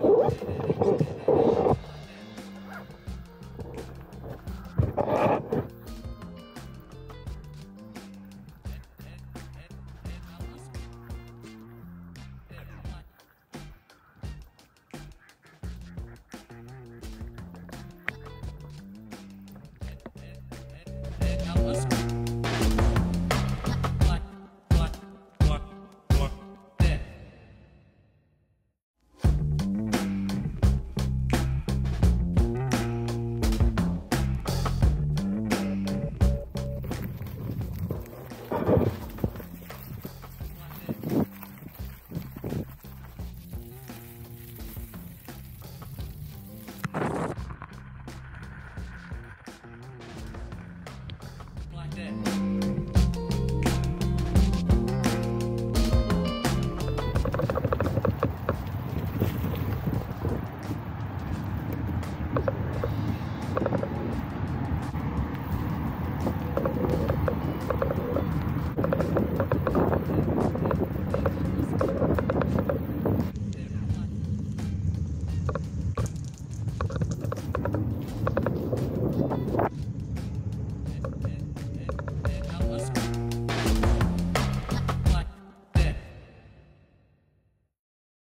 Oh, dead.